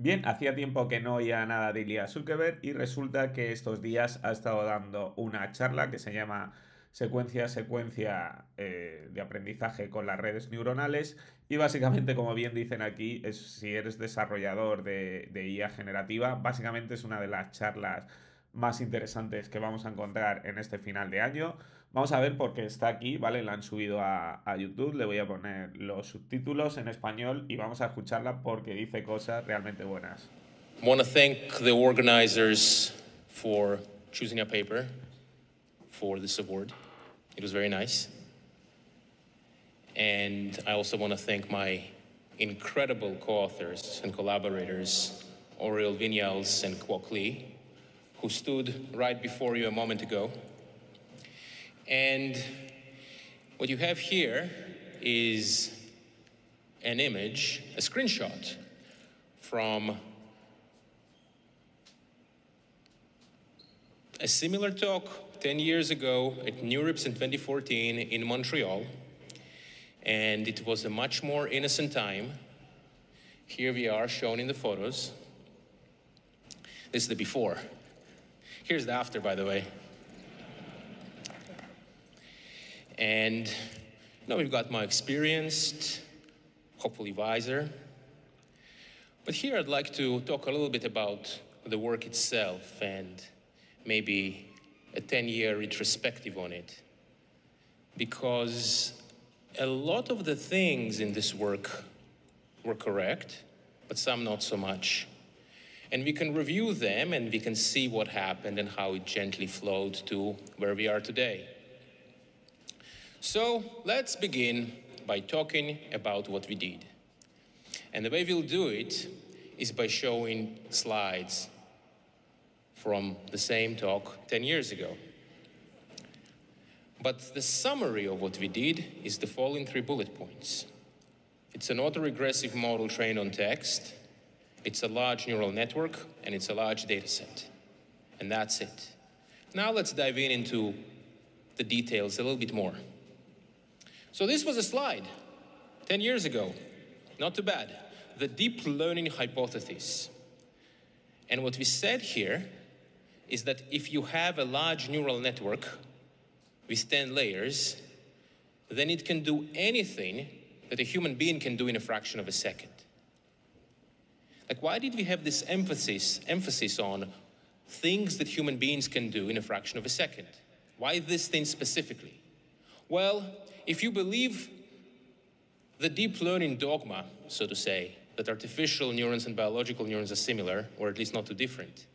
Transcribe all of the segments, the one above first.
Bien, hacía tiempo que no oía nada de Ilya Zuckerberg y resulta que estos días ha estado dando una charla que se llama secuencia secuencia eh, de aprendizaje con las redes neuronales y básicamente como bien dicen aquí es si eres desarrollador de, de IA generativa básicamente es una de las charlas más interesantes que vamos a encontrar en este final de año. Vamos a ver por qué está aquí, ¿vale? La han subido a, a, YouTube, le voy a poner los subtítulos en español y vamos a escucharla porque dice cosas realmente buenas. I want to thank the organizers for choosing a paper for this award. It was very nice. And I also want to thank my incredible co-authors and collaborators, Oriel Vinyals and Kwok Lee, who stood right before you a moment ago. And what you have here is an image, a screenshot from a similar talk 10 years ago at NeurIPS in 2014 in Montreal. And it was a much more innocent time. Here we are shown in the photos. This is the before. Here's the after, by the way. And now we've got more experienced, hopefully wiser. But here I'd like to talk a little bit about the work itself and maybe a 10 year retrospective on it. Because a lot of the things in this work were correct, but some not so much. And we can review them and we can see what happened and how it gently flowed to where we are today. So let's begin by talking about what we did. And the way we'll do it is by showing slides from the same talk 10 years ago. But the summary of what we did is the following three bullet points. It's an autoregressive model trained on text, it's a large neural network, and it's a large data set. And that's it. Now let's dive in into the details a little bit more. So this was a slide 10 years ago. Not too bad. The deep learning hypothesis. And what we said here is that if you have a large neural network with 10 layers, then it can do anything that a human being can do in a fraction of a second. Like, why did we have this emphasis, emphasis on things that human beings can do in a fraction of a second? Why this thing specifically? Well, if you believe the deep learning dogma, so to say, that artificial neurons and biological neurons are similar, or at least not too different,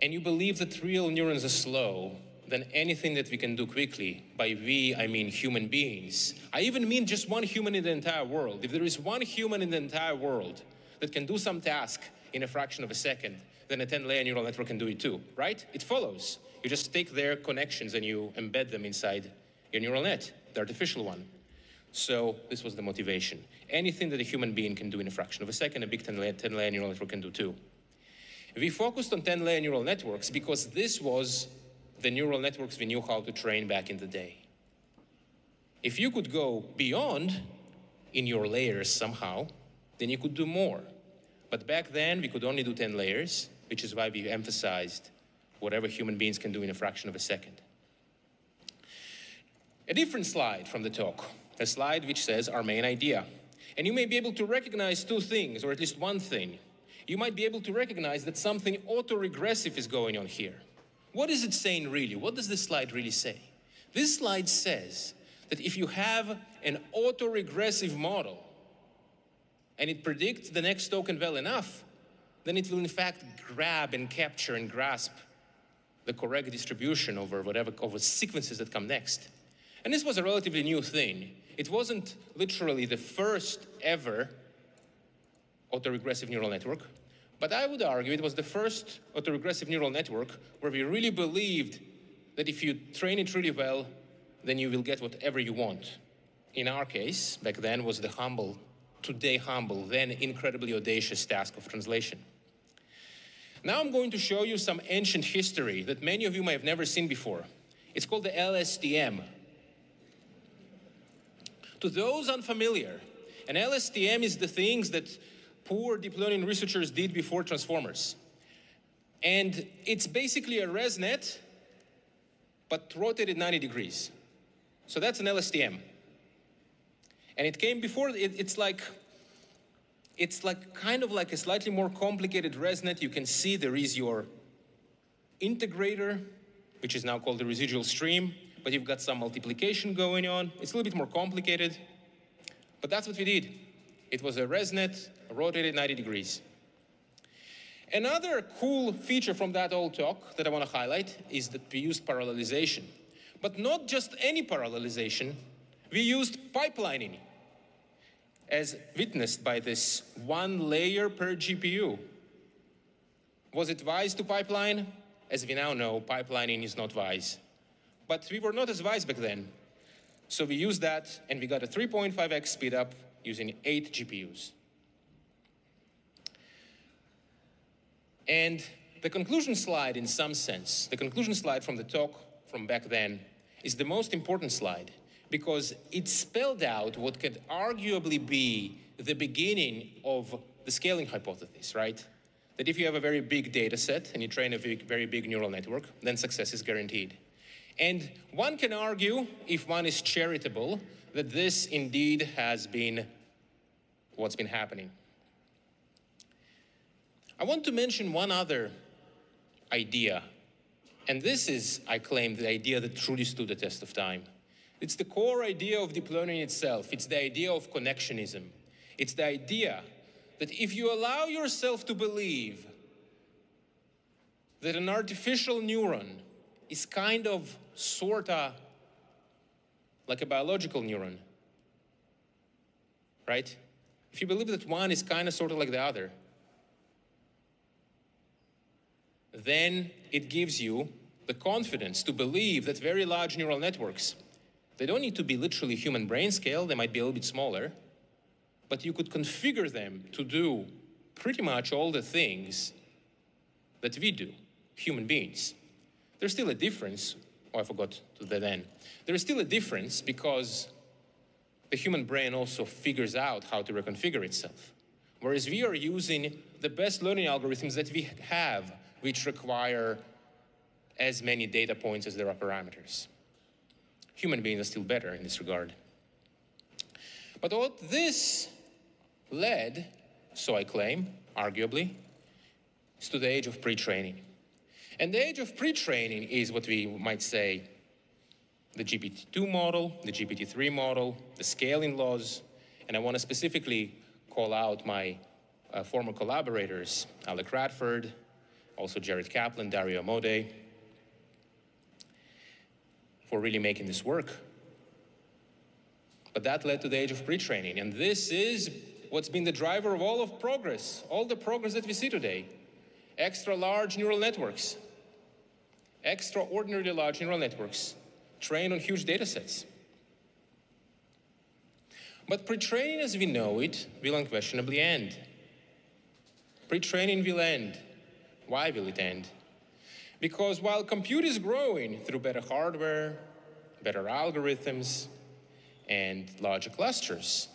and you believe that real neurons are slow, then anything that we can do quickly, by we, I mean human beings, I even mean just one human in the entire world. If there is one human in the entire world that can do some task in a fraction of a second, then a 10 layer neural network can do it too, right? It follows. You just take their connections and you embed them inside your neural net, the artificial one. So this was the motivation. Anything that a human being can do in a fraction of a second, a big 10 layer, 10 layer neural network can do too. We focused on 10 layer neural networks because this was the neural networks we knew how to train back in the day. If you could go beyond in your layers somehow, then you could do more. But back then, we could only do 10 layers, which is why we emphasized whatever human beings can do in a fraction of a second. A different slide from the talk, a slide which says our main idea. And you may be able to recognize two things, or at least one thing. You might be able to recognize that something autoregressive is going on here. What is it saying really? What does this slide really say? This slide says that if you have an autoregressive model and it predicts the next token well enough, then it will in fact grab and capture and grasp the correct distribution over whatever over sequences that come next. And this was a relatively new thing. It wasn't literally the first ever autoregressive neural network, but I would argue it was the first autoregressive neural network where we really believed that if you train it really well, then you will get whatever you want. In our case, back then was the humble, today humble, then incredibly audacious task of translation. Now I'm going to show you some ancient history that many of you may have never seen before. It's called the LSTM. To those unfamiliar, an LSTM is the things that poor deep learning researchers did before transformers. And it's basically a ResNet, but rotated 90 degrees. So that's an LSTM. And it came before, it, it's like, it's like kind of like a slightly more complicated ResNet. You can see there is your integrator, which is now called the residual stream, but you've got some multiplication going on. It's a little bit more complicated, but that's what we did. It was a ResNet rotated 90 degrees. Another cool feature from that old talk that I want to highlight is that we used parallelization. But not just any parallelization, we used pipelining, as witnessed by this one layer per GPU. Was it wise to pipeline? As we now know, pipelining is not wise. But we were not as wise back then. So we used that and we got a 3.5x speedup using eight GPUs. And the conclusion slide, in some sense, the conclusion slide from the talk from back then is the most important slide because it spelled out what could arguably be the beginning of the scaling hypothesis, right? That if you have a very big data set and you train a very big neural network, then success is guaranteed. And one can argue, if one is charitable, that this indeed has been what's been happening. I want to mention one other idea, and this is, I claim, the idea that truly stood the test of time. It's the core idea of deep learning itself. It's the idea of connectionism. It's the idea that if you allow yourself to believe that an artificial neuron is kind of, sorta, like a biological neuron, right? If you believe that one is kind of, sort of like the other, then it gives you the confidence to believe that very large neural networks they don't need to be literally human brain scale, they might be a little bit smaller, but you could configure them to do pretty much all the things that we do, human beings. There's still a difference. Oh, I forgot to the end. There is still a difference because the human brain also figures out how to reconfigure itself. Whereas we are using the best learning algorithms that we have, which require as many data points as there are parameters human beings are still better in this regard. But what this led, so I claim, arguably, is to the age of pre-training. And the age of pre-training is what we might say the GPT-2 model, the GPT-3 model, the scaling laws, and I want to specifically call out my uh, former collaborators, Alec Radford, also Jared Kaplan, Dario Amodei, for really making this work. But that led to the age of pre-training, and this is what's been the driver of all of progress, all the progress that we see today. Extra large neural networks, extraordinarily large neural networks, trained on huge data sets. But pre-training as we know it will unquestionably end. Pre-training will end. Why will it end? Because while compute is growing through better hardware, better algorithms, and larger clusters,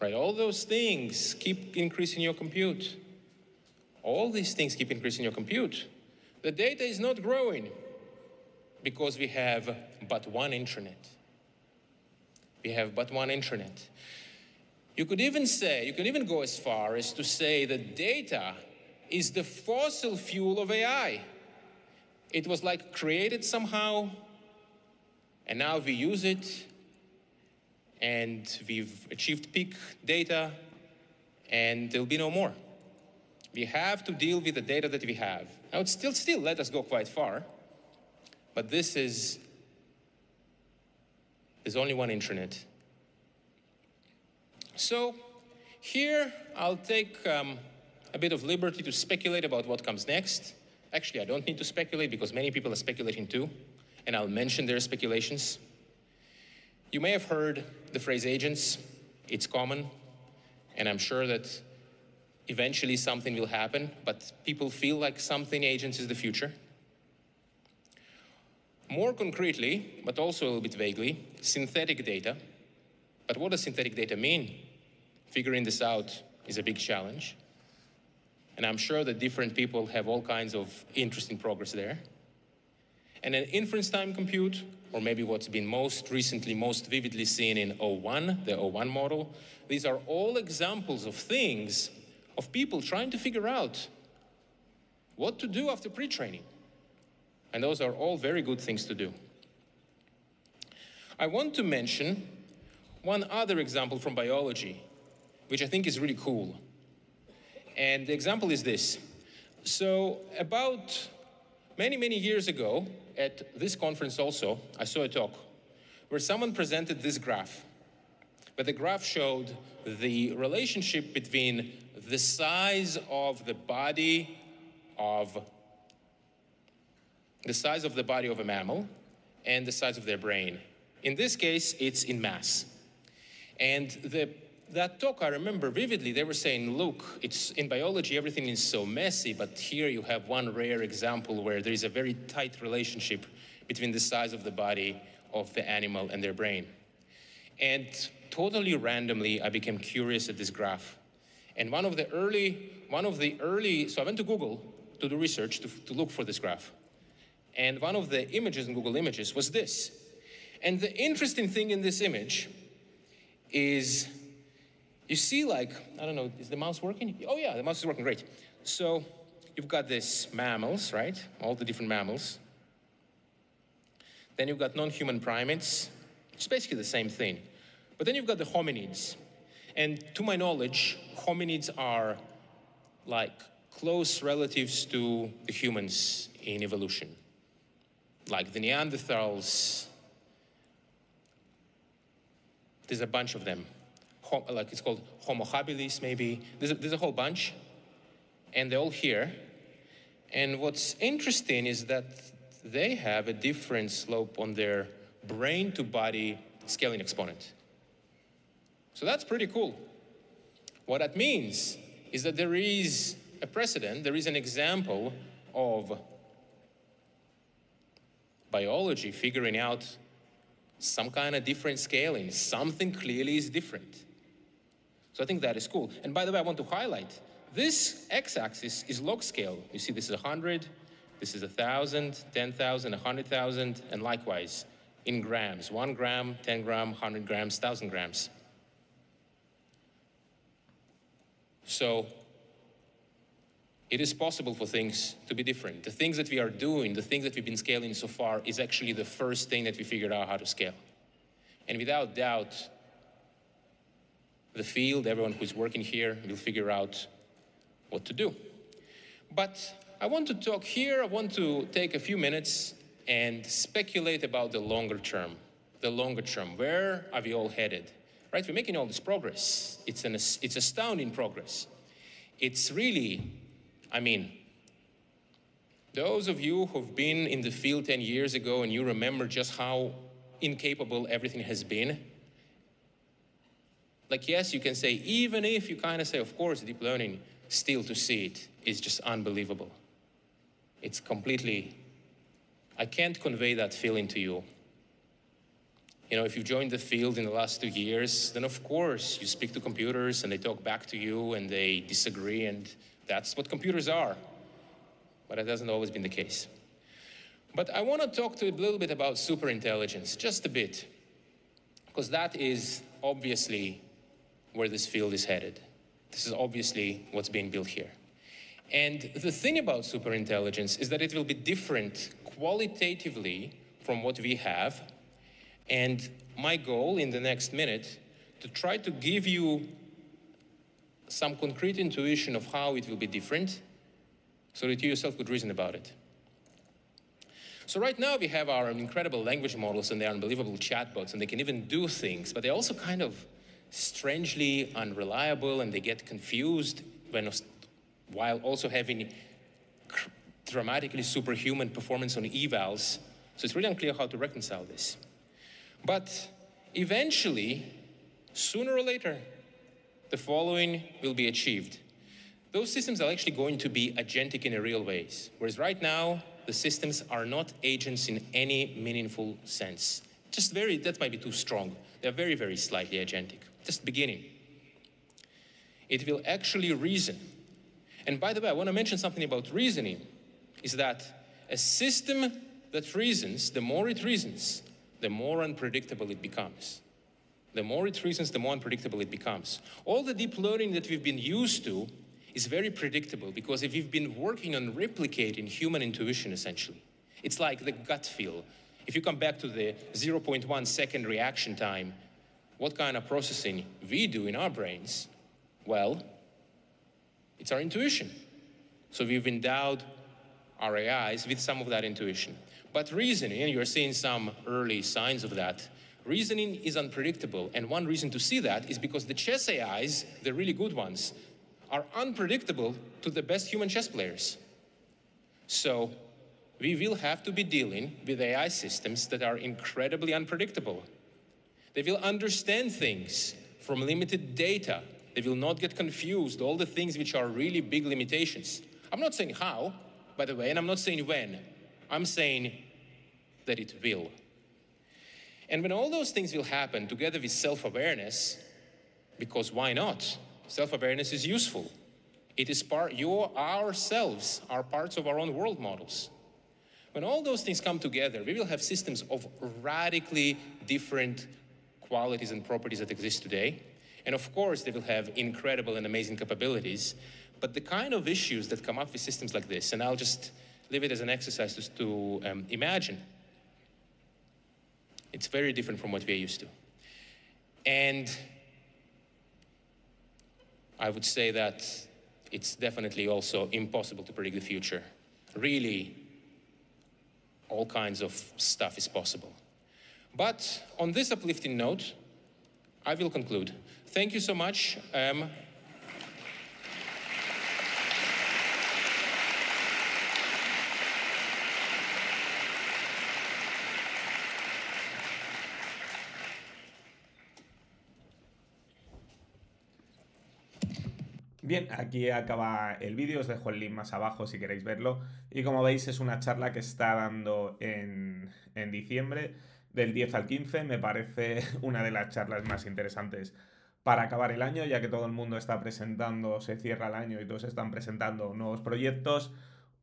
right? All those things keep increasing your compute. All these things keep increasing your compute. The data is not growing because we have but one internet. We have but one internet. You could even say, you can even go as far as to say that data is the fossil fuel of AI. It was like created somehow, and now we use it, and we've achieved peak data, and there'll be no more. We have to deal with the data that we have. Now, it's still, still let us go quite far, but this is, there's only one internet. So here, I'll take um, a bit of liberty to speculate about what comes next. Actually, I don't need to speculate because many people are speculating too, and I'll mention their speculations. You may have heard the phrase agents. It's common, and I'm sure that eventually something will happen, but people feel like something agents is the future. More concretely, but also a little bit vaguely, synthetic data. But what does synthetic data mean? Figuring this out is a big challenge. And I'm sure that different people have all kinds of interesting progress there. And an inference time compute, or maybe what's been most recently, most vividly seen in O1, the O1 model, these are all examples of things of people trying to figure out what to do after pre-training. And those are all very good things to do. I want to mention one other example from biology, which I think is really cool. And the example is this. So about many, many years ago, at this conference also, I saw a talk where someone presented this graph. But the graph showed the relationship between the size of the body of the size of the body of a mammal and the size of their brain. In this case, it's in mass. And the, that talk, I remember vividly, they were saying, look, it's in biology, everything is so messy, but here you have one rare example where there is a very tight relationship between the size of the body of the animal and their brain. And totally randomly, I became curious at this graph. And one of the early, one of the early, so I went to Google to do research to, to look for this graph. And one of the images in Google Images was this. And the interesting thing in this image is you see like, I don't know, is the mouse working? Oh yeah, the mouse is working, great. So you've got this mammals, right? All the different mammals. Then you've got non-human primates. It's basically the same thing. But then you've got the hominids. And to my knowledge, hominids are like close relatives to the humans in evolution. Like the Neanderthals, there's a bunch of them. Like it's called Homo habilis, maybe. There's a, there's a whole bunch, and they're all here. And what's interesting is that they have a different slope on their brain to body scaling exponent. So that's pretty cool. What that means is that there is a precedent, there is an example of biology figuring out some kind of different scaling. Something clearly is different. So I think that is cool. And by the way, I want to highlight this x-axis is log scale. You see, this is 100, this is 1,000, 10,000, 100,000, and likewise in grams. One gram, 10 gram, 100 grams, 1,000 grams. So it is possible for things to be different. The things that we are doing, the things that we've been scaling so far, is actually the first thing that we figured out how to scale. And without doubt, the field, everyone who's working here, will figure out what to do. But I want to talk here, I want to take a few minutes and speculate about the longer term. The longer term, where are we all headed? Right, we're making all this progress. It's, an, it's astounding progress. It's really I mean, those of you who've been in the field 10 years ago and you remember just how incapable everything has been, like, yes, you can say, even if you kind of say, of course, deep learning, still to see it is just unbelievable. It's completely, I can't convey that feeling to you. You know, if you joined the field in the last two years, then of course you speak to computers and they talk back to you and they disagree and that's what computers are. But that hasn't always been the case. But I want to talk to you a little bit about superintelligence, just a bit, because that is obviously where this field is headed. This is obviously what's being built here. And the thing about superintelligence is that it will be different qualitatively from what we have. And my goal in the next minute to try to give you some concrete intuition of how it will be different so that you yourself could reason about it. So right now we have our incredible language models and they're unbelievable chatbots and they can even do things, but they're also kind of strangely unreliable and they get confused when, while also having dramatically superhuman performance on evals. So it's really unclear how to reconcile this. But eventually, sooner or later, the following will be achieved. Those systems are actually going to be agentic in a real ways, whereas right now, the systems are not agents in any meaningful sense. Just very, that might be too strong. They're very, very slightly agentic, just beginning. It will actually reason. And by the way, I want to mention something about reasoning is that a system that reasons, the more it reasons, the more unpredictable it becomes. The more it reasons, the more unpredictable it becomes. All the deep learning that we've been used to is very predictable because if we've been working on replicating human intuition essentially, it's like the gut feel. If you come back to the 0.1 second reaction time, what kind of processing we do in our brains? Well, it's our intuition. So we've endowed our AIs with some of that intuition. But reasoning, and you're seeing some early signs of that, reasoning is unpredictable. And one reason to see that is because the chess AIs, the really good ones, are unpredictable to the best human chess players. So we will have to be dealing with AI systems that are incredibly unpredictable. They will understand things from limited data. They will not get confused, all the things which are really big limitations. I'm not saying how, by the way, and I'm not saying when. I'm saying that it will. And when all those things will happen together with self awareness, because why not? Self awareness is useful. It is part, you, ourselves are parts of our own world models. When all those things come together, we will have systems of radically different qualities and properties that exist today. And of course, they will have incredible and amazing capabilities. But the kind of issues that come up with systems like this, and I'll just leave it as an exercise to, to um, imagine, it's very different from what we're used to. And I would say that it's definitely also impossible to predict the future. Really, all kinds of stuff is possible. But on this uplifting note, I will conclude. Thank you so much. Um, Bien, aquí acaba el vídeo, os dejo el link más abajo si queréis verlo. Y como veis es una charla que está dando en, en diciembre, del 10 al 15. Me parece una de las charlas más interesantes para acabar el año, ya que todo el mundo está presentando, se cierra el año y todos están presentando nuevos proyectos.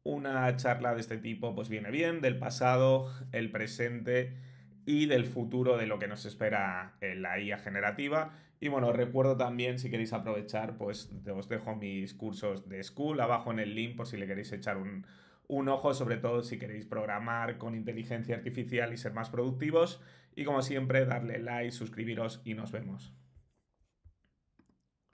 Una charla de este tipo pues viene bien, del pasado, el presente y del futuro de lo que nos espera en la IA generativa y bueno, recuerdo también, si queréis aprovechar, pues os dejo mis cursos de School abajo en el link por si le queréis echar un, un ojo, sobre todo si queréis programar con inteligencia artificial y ser más productivos. Y como siempre, darle like, suscribiros y nos vemos.